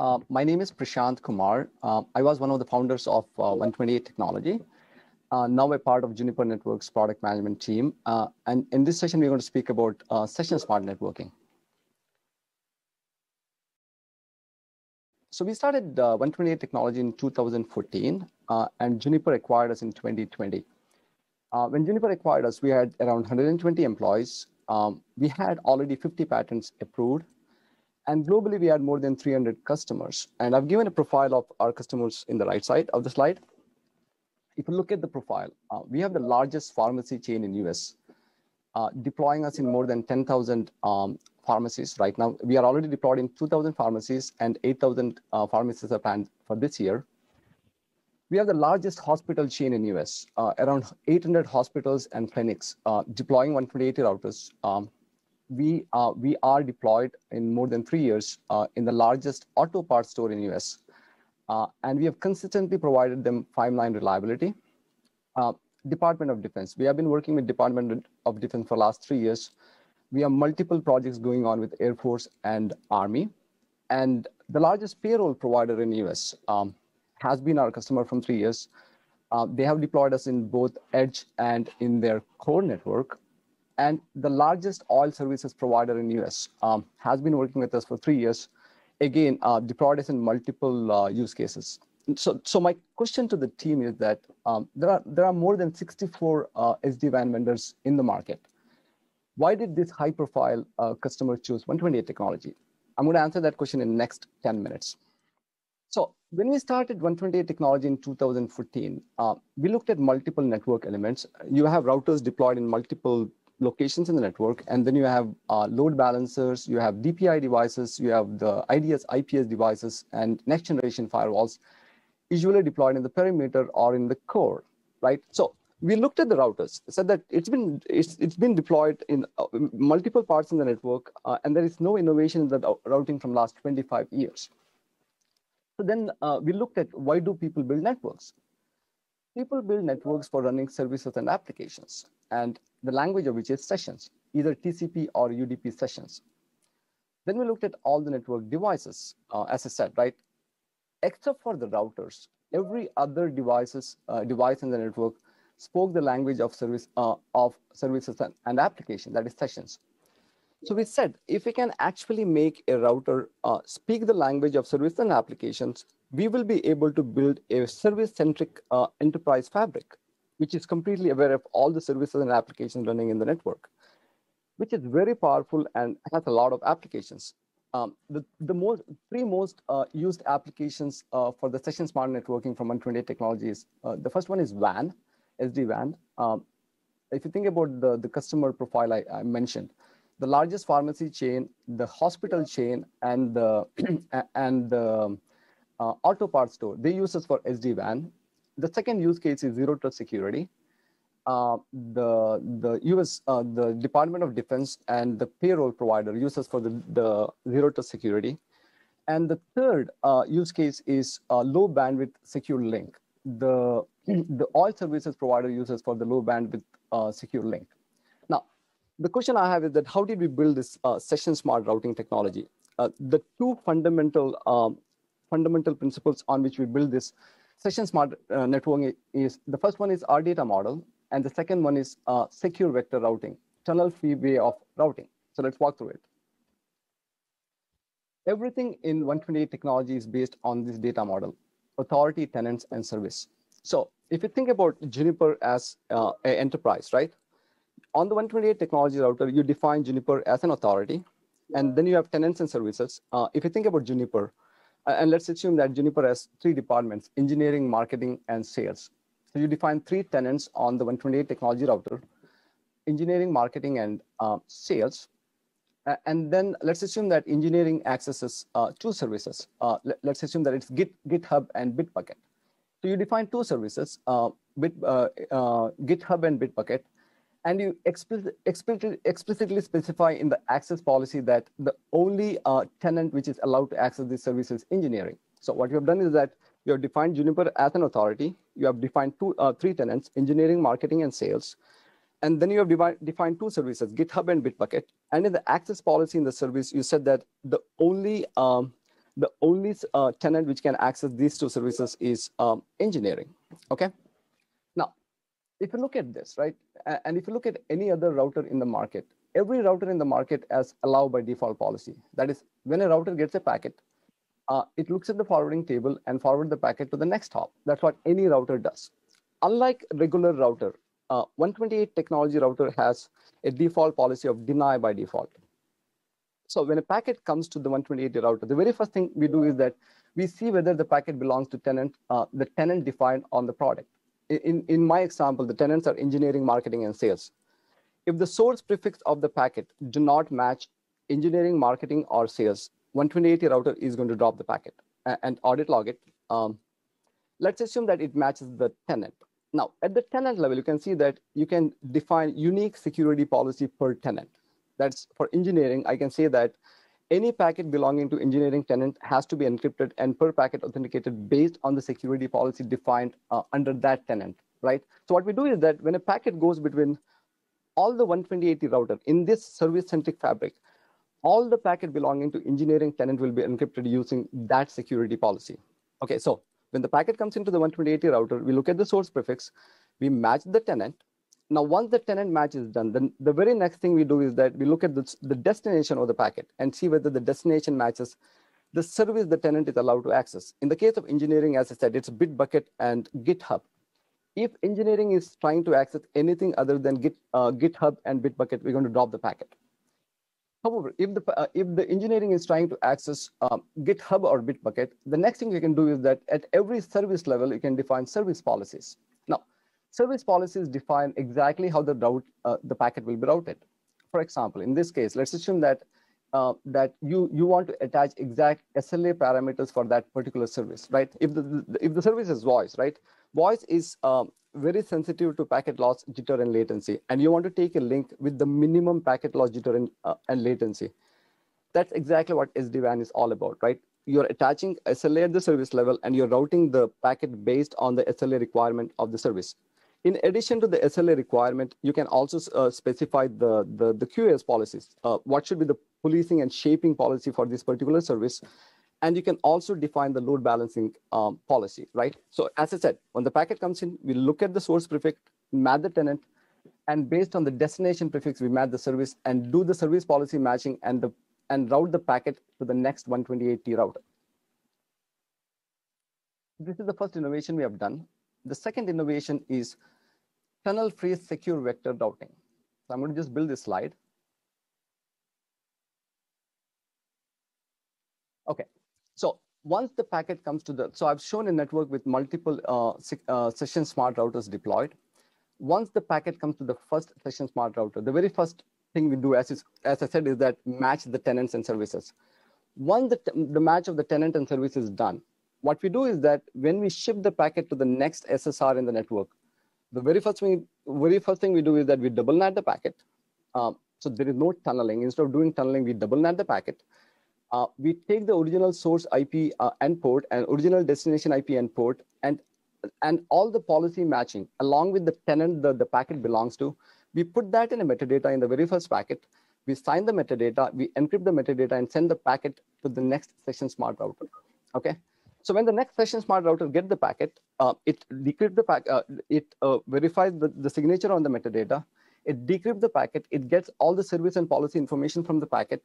Uh, my name is Prashant Kumar. Uh, I was one of the founders of uh, 128 Technology, uh, now a part of Juniper Networks product management team. Uh, and in this session, we're going to speak about session smart networking. So we started 128 Technology in 2014, and Juniper acquired us in 2020. when Juniper acquired us, we had around 120 employees. Um, we had already 50 patents approved and globally, we had more than 300 customers. And I've given a profile of our customers in the right side of the slide. If you look at the profile, uh, we have the largest pharmacy chain in US, uh, deploying us in more than 10,000 um, pharmacies right now. We are already deployed in 2,000 pharmacies and 8,000 uh, pharmacies are planned for this year. We have the largest hospital chain in US, uh, around 800 hospitals and clinics uh, deploying 128 routers. Um, we, uh, we are deployed in more than three years uh, in the largest auto parts store in US. Uh, and we have consistently provided them five-nine reliability. Uh, Department of Defense. We have been working with Department of Defense for last three years. We have multiple projects going on with Air Force and Army. And the largest payroll provider in US um, has been our customer from three years. Uh, they have deployed us in both edge and in their core network and the largest oil services provider in US um, has been working with us for three years. Again, uh, deployed us in multiple uh, use cases. So, so my question to the team is that um, there are there are more than 64 uh, SD-WAN vendors in the market. Why did this high-profile uh, customer choose 128 technology? I'm going to answer that question in the next 10 minutes. So when we started 128 technology in 2014, uh, we looked at multiple network elements. You have routers deployed in multiple locations in the network. And then you have uh, load balancers, you have DPI devices, you have the IDS, IPS devices, and next generation firewalls, usually deployed in the perimeter or in the core, right? So we looked at the routers, said that it's been it's, it's been deployed in uh, multiple parts in the network, uh, and there is no innovation in the routing from last 25 years. So then uh, we looked at why do people build networks? People build networks for running services and applications, and the language of which is sessions, either TCP or UDP sessions. Then we looked at all the network devices, uh, as I said, right? Except for the routers, every other devices, uh, device in the network spoke the language of service uh, of services and, and application, that is sessions. So we said, if we can actually make a router uh, speak the language of service and applications, we will be able to build a service-centric uh, enterprise fabric, which is completely aware of all the services and applications running in the network, which is very powerful and has a lot of applications. Um, the, the most, three most uh, used applications uh, for the session smart networking from 128 technologies, uh, the first one is WAN, SD-WAN. Um, if you think about the, the customer profile I, I mentioned, the largest pharmacy chain, the hospital chain, and the, and the uh, auto parts store. They use us for SD-WAN. The second use case is zero trust security. Uh, the the US uh, the Department of Defense and the payroll provider uses for the, the zero trust security. And the third uh, use case is low bandwidth secure link. The the oil services provider uses for the low bandwidth uh, secure link. Now, the question I have is that how did we build this uh, session smart routing technology? Uh, the two fundamental um, fundamental principles on which we build this session smart uh, networking is the first one is our data model, and the second one is uh, secure vector routing, tunnel-free way of routing. So let's walk through it. Everything in 128 technology is based on this data model, authority, tenants, and service. So if you think about Juniper as uh, an enterprise, right? On the 128 technology router, you define Juniper as an authority, and then you have tenants and services. Uh, if you think about Juniper, and let's assume that Juniper has three departments, engineering, marketing, and sales. So you define three tenants on the 128 technology router, engineering, marketing, and uh, sales. And then let's assume that engineering accesses uh, two services. Uh, let, us assume that it's Git, GitHub and Bitbucket. So you define two services, uh, Bit, uh, GitHub and Bitbucket and you explicit, explicit, explicitly specify in the access policy that the only uh, tenant which is allowed to access this service is engineering. So what you have done is that you have defined Juniper as an authority. You have defined two, uh, three tenants, engineering, marketing, and sales. And then you have devi- defined two services, GitHub and Bitbucket. And in the access policy in the service, you said that the only um, the only uh, tenant which can access these two services is um, engineering. Okay. If you look at this, right, and if you look at any other router in the market, every router in the market has allow by default policy. That is, when a router gets a packet, uh, it looks at the forwarding table and forward the packet to the next hop. That's what any router does. Unlike regular router, uh, 128 technology router has a default policy of deny by default. So when a packet comes to the 128 router, the very first thing we do is that we see whether the packet belongs to tenant, uh, the tenant defined on the product. In, in my example, the tenants are engineering, marketing, and sales. If the source prefix of the packet do not match engineering, marketing, or sales, 128 router is going to drop the packet and audit log it. Um, let's assume that it matches the tenant. Now, at the tenant level, you can see that you can define unique security policy per tenant. That's for engineering, I can say that any packet belonging to engineering tenant has to be encrypted and per packet authenticated based on the security policy defined uh, under that tenant, right? So what we do is that when a packet goes between all the 128 router in this service-centric fabric, all the packet belonging to engineering tenant will be encrypted using that security policy. Okay, so when the packet comes into the 128 router, we look at the source prefix, we match the tenant, now, once the tenant match is done, then the very next thing we do is that we look at the, the destination of the packet and see whether the destination matches the service the tenant is allowed to access. In the case of engineering, as I said, it's Bitbucket and GitHub. If engineering is trying to access anything other than Git, uh, GitHub and Bitbucket, we're going to drop the packet. However, if the, uh, if the engineering is trying to access um, GitHub or Bitbucket, the next thing you can do is that at every service level, you can define service policies. Service policies define exactly how the route uh, the packet will be routed. For example, in this case, let's assume that uh, that you you want to attach exact SLA parameters for that particular service, right? If the, if the service is voice, right? Voice is um, very sensitive to packet loss, jitter, and latency, and you want to take a link with the minimum packet loss, jitter, and, uh, and latency. That's exactly what SD-WAN is all about, right? You're attaching SLA at the service level, and you're routing the packet based on the SLA requirement of the service. In addition to the SLA requirement, you can also uh, specify the, the, the QoS policies. Uh, what should be the policing and shaping policy for this particular service? And you can also define the load balancing um, policy, right? So as I said, when the packet comes in, we look at the source prefix, map the tenant, and based on the destination prefix, we map the service and do the service policy matching and, the, and route the packet to the next 128T router. This is the first innovation we have done. The second innovation is tunnel-free secure vector routing. So I'm going to just build this slide. Okay, so once the packet comes to the, so I've shown a network with multiple uh, uh, session smart routers deployed. Once the packet comes to the first session smart router, the very first thing we do, as, is, as I said, is that match the tenants and services. Once the, the match of the tenant and service is done, what we do is that when we ship the packet to the next SSR in the network, the very first thing, very first thing we do is that we double NAT the packet. Um, so there is no tunneling. Instead of doing tunneling, we double NAT the packet. Uh, we take the original source IP uh, endport and original destination IP endport and and all the policy matching along with the tenant that the packet belongs to. We put that in a metadata in the very first packet. We sign the metadata, we encrypt the metadata and send the packet to the next session smart router. Okay. So when the next session smart router get the packet, uh, it decrypts the packet, uh, it uh, verifies the, the signature on the metadata, it decrypts the packet, it gets all the service and policy information from the packet,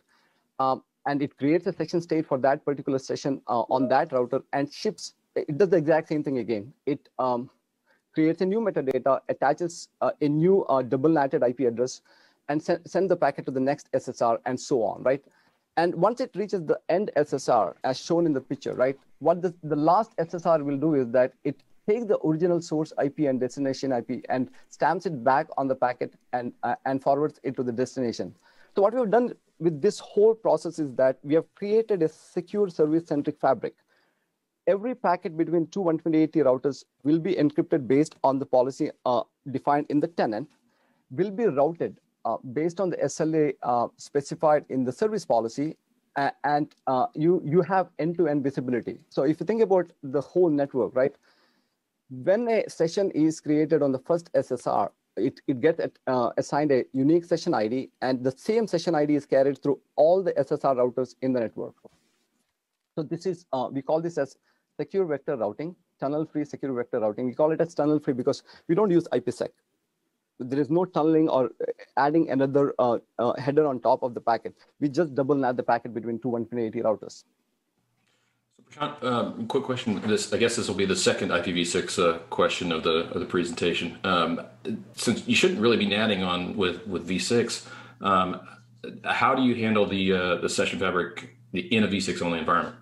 um, and it creates a session state for that particular session uh, on that router and ships. It does the exact same thing again. It um, creates a new metadata, attaches uh, a new uh, double natted IP address, and send, send the packet to the next SSR and so on, right? And once it reaches the end SSR, as shown in the picture, right, what the, the last SSR will do is that it takes the original source IP and destination IP and stamps it back on the packet and, uh, and forwards it to the destination. So what we've done with this whole process is that we have created a secure service-centric fabric. Every packet between two 128 routers will be encrypted based on the policy uh, defined in the tenant, will be routed uh, based on the SLA uh, specified in the service policy, uh, and you, you have end-to-end visibility. So if you think about the whole network, right? When a session is created on the first SSR, it, it gets uh, assigned a unique session ID, and the same session ID is carried through all the SSR routers in the network. So this is, uh, we call this as secure vector routing, tunnel-free secure vector routing. We call it as tunnel-free because we don't use IPsec. There is no tunneling or adding another uh, uh, header on top of the packet. We just double NAT the packet between two 180 routers. So Prashant, um, quick question. This, I guess this will be the second IPv6 uh, question of the of the presentation. Um, since you shouldn't really be natting on with with v6, um, how do you handle the uh, the session fabric in a v6 only environment?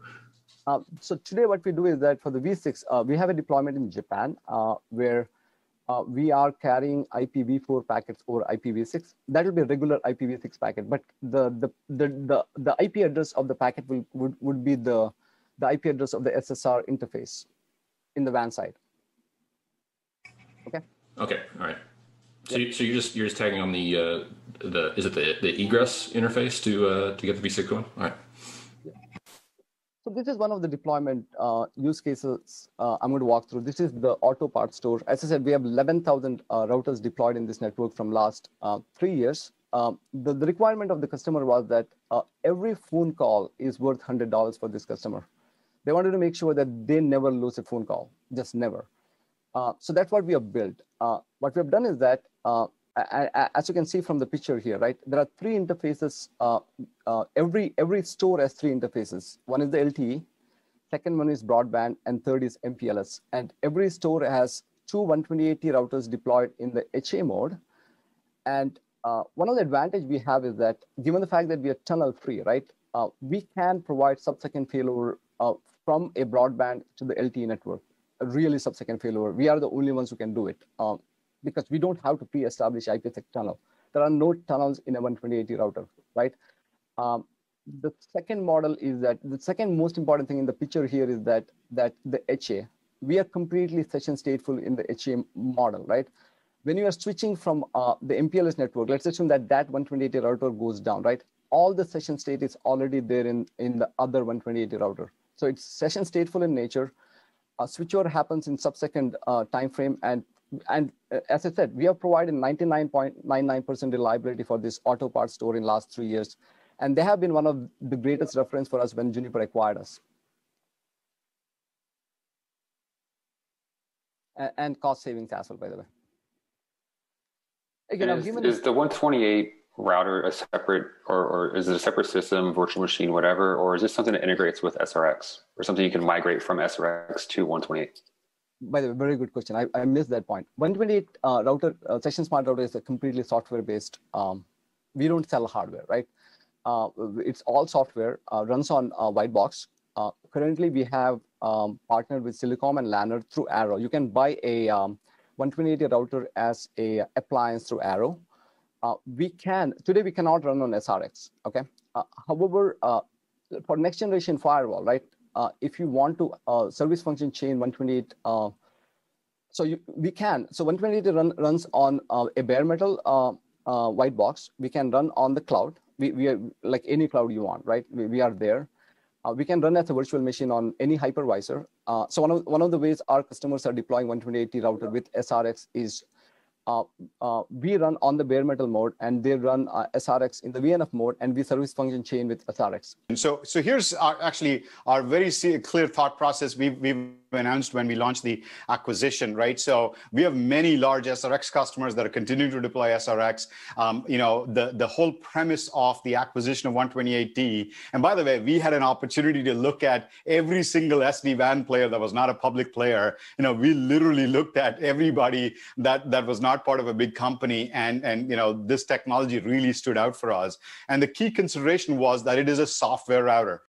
Uh, so today what we do is that for the V6, uh, we have a deployment in Japan uh, where uh, we are carrying IPv4 packets over IPv6. That will be a regular IPv6 packet, but the, the, the, the, the IP address of the packet will, would, would be the, the IP address of the SSR interface in the WAN side. Okay. Okay. All right. So, you, so you're just you're just tagging on the uh, the is it the the egress interface to uh, to get the v6 going? All right. So this is one of the deployment uh, use cases uh, I'm going to walk through. This is the auto part store. As I said, we have 11,000 uh, routers deployed in this network from last uh, three years. Um, the, the, requirement of the customer was that uh, every phone call is worth $100 for this customer. They wanted to make sure that they never lose a phone call, just never. Uh, so that's what we have built. what we have done is that as you can see from the picture here, right, there are three interfaces. Uh, uh, every, every store has three interfaces. One is the LTE, second one is broadband, and third is MPLS. And every store has two 128T routers deployed in the HA mode. And uh, one of the advantage we have is that given the fact that we are tunnel free, right, uh, we can provide sub-second failover uh, from a broadband to the LTE network, really sub-second failover. We are the only ones who can do it. Um, because we don't have to pre-establish IPsec tunnel. There are no tunnels in a 128 router, right? Um, the second model is that the second most important thing in the picture here is that that the HA, we are completely session stateful in the HA model, right? When you are switching from uh, the MPLS network, let's assume that that 128 router goes down, right? All the session state is already there in, in the other 128 router. So it's session stateful in nature. A switchover happens in sub-second uh, time frame, and and uh, as I said, we have provided 99.99% reliability for this auto parts store in last three years. And they have been one of the greatest reference for us when Juniper acquired us. And cost savings as well, by the way. Again, is, is the 128 router a separate, or, or is it a separate system, virtual machine, whatever, or is this something that integrates with SRX, or something you can migrate from SRX to 128? By the way, very good question. I, I missed that point. 128 uh, router, uh, Session Smart Router is a completely software-based. Um, we don't sell hardware, right? Uh, it's all software, uh, runs on uh, white box. Uh, currently, we have um, partnered with Silicom and Lanner through Arrow. You can buy a um, 128 router as a appliance through Arrow. we can, today we cannot run on SRX, okay? however, for next generation firewall, right? Uh, if you want to uh, service function chain 128, uh, so you, we can. So 128 run, runs on uh, a bare metal uh, uh, white box. We can run on the cloud. We, we are like any cloud you want, right? We, we are there. we can run as a virtual machine on any hypervisor. so one of, one of the ways our customers are deploying 128 router with SRX is uh, uh, we run on the bare metal mode and they run uh, SRX in the VNF mode and we service function chain with SRX. And so, so here's our, actually our very clear thought process. We've, we've announced when we launched the acquisition, right? So we have many large SRX customers that are continuing to deploy SRX. Um, you know, the, the whole premise of the acquisition of 128T, And by the way, we had an opportunity to look at every single SD-WAN player that was not a public player. You know, we literally looked at everybody that, that was not part of a big company. And, and, you know, this technology really stood out for us. And the key consideration was that it is a software router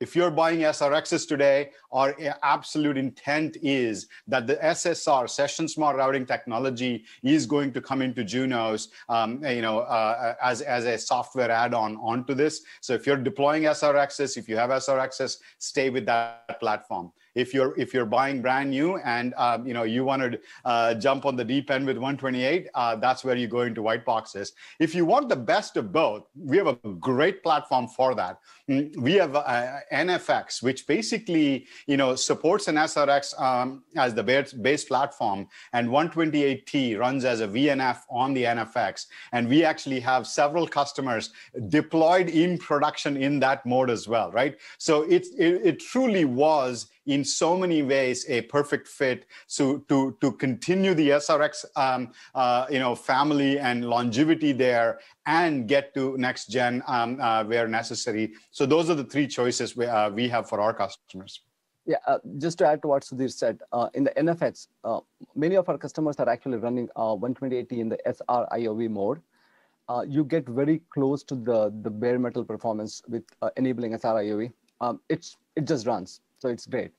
if you're buying SRXs today, our absolute intent is that the SSR, Session Smart Routing technology, is going to come into Junos, um, you know, uh, as, as a software add-on onto this. So if you're deploying SRXs, if you have SRXs, stay with that platform. If you're if you're buying brand new and um, you know you want to uh, jump on the deep end with 128 uh, that's where you go into white boxes. If you want the best of both we have a great platform for that. Mm, we have uh, nfx which basically you know supports an srx um, as the base, base platform and 128t runs as a vnf on the nfx and we actually have several customers deployed in production in that mode as well right? So it, it, it truly was in so many ways a perfect fit so to to continue the srx um, uh, you know family and longevity there and get to next gen um, uh, where necessary so those are the three choices we, uh, we have for our customers yeah, uh, just to add to what Sudhir said, uh, in the NFX, uh, many of our customers are actually running 128T in the SR-IOV mode. you get very close to the, the bare metal performance with enabling SR-IOV. Um, it's, it just runs, so it's great.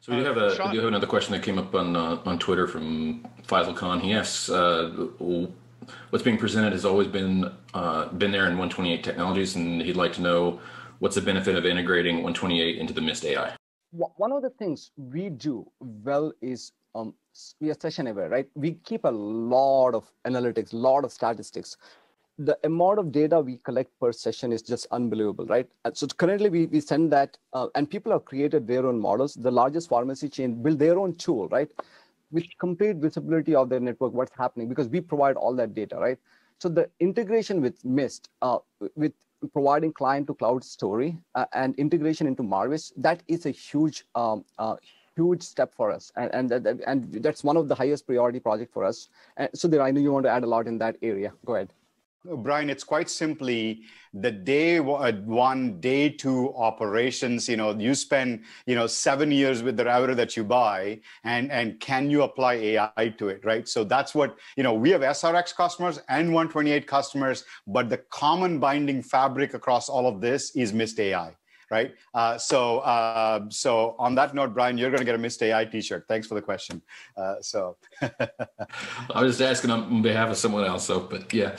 So we do have a we do have another question that came up on uh, on Twitter from Faisal Khan. He asks, uh, "What's being presented has always been uh, been there in 128 technologies, and he'd like to know what's the benefit of integrating 128 into the Mist AI." One of the things we do well is um, we are session aware, right? We keep a lot of analytics, a lot of statistics the amount of data we collect per session is just unbelievable, right? So currently we, we send that, uh, and people have created their own models. The largest pharmacy chain build their own tool, right? With complete visibility of their network, what's happening, because we provide all that data, right? So the integration with Mist, uh, with providing client to cloud story uh, and integration into Marvis, that is a huge, um, uh, huge step for us. And, and, and that's one of the highest priority project for us. And so there, I know you want to add a lot in that area. Go ahead. Brian, it's quite simply the day uh, one, day two operations. You know, you spend you know seven years with the router that you buy, and and can you apply AI to it, right? So that's what you know. We have SRX customers and 128 customers, but the common binding fabric across all of this is Mist AI right? Uh, so, uh, so on that note, Brian, you're going to get a Mist AI T-shirt. Thanks for the question. Uh, so, I was just asking on behalf of someone else, so but yeah.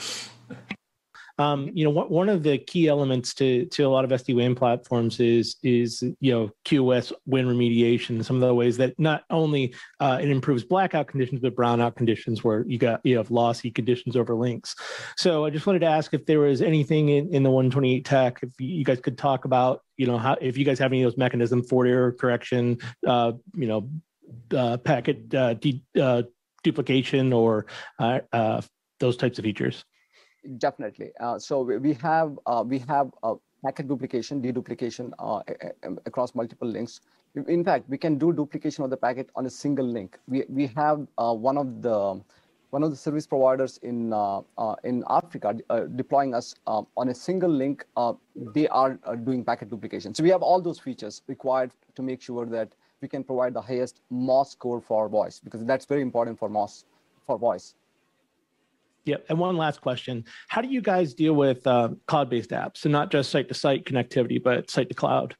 Um, you know, one of the key elements to to a lot of SD-WAN platforms is is you know QoS WAN remediation. Some of the ways that not only uh, it improves blackout conditions, but brownout conditions where you got you have lossy conditions over links. So I just wanted to ask if there was anything in, in the 128 tech, if you guys could talk about, you know, how if you guys have any of those mechanisms for error correction, uh, you know, uh, packet uh, de- uh, duplication or uh, those types of features. Definitely. Uh, so we have uh, we have uh, packet duplication, deduplication uh, across multiple links. In fact, we can do duplication of the packet on a single link. We we have uh, one of the one of the service providers in uh, in Africa deploying us um, on a single link. they are doing packet duplication. So we have all those features required to make sure that we can provide the highest MOS score for voice because that's very important for MOS for voice. Yeah, and one last question: How do you guys deal with uh, cloud-based apps, so not just site-to-site connectivity, but site-to-cloud?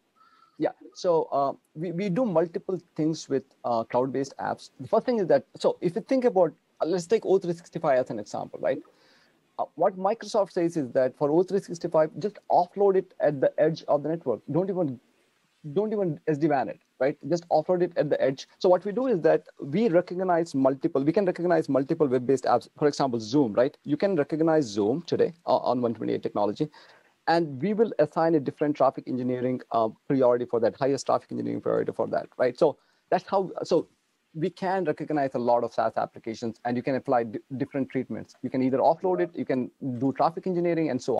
Yeah, so uh, we we do multiple things with uh, cloud-based apps. The first thing is that so if you think about, uh, let's take O365 as an example, right? Uh, what Microsoft says is that for O365, just offload it at the edge of the network. Don't even don't even SD-WAN it right? Just offload it at the edge. So what we do is that we recognize multiple, we can recognize multiple web-based apps. For example, Zoom, right? You can recognize Zoom today on 128 technology. And we will assign a different traffic engineering uh, priority for that, highest traffic engineering priority for that, right? So that's how, so we can recognize a lot of SaaS applications and you can apply different treatments. You can either offload it, you can do traffic engineering and so on.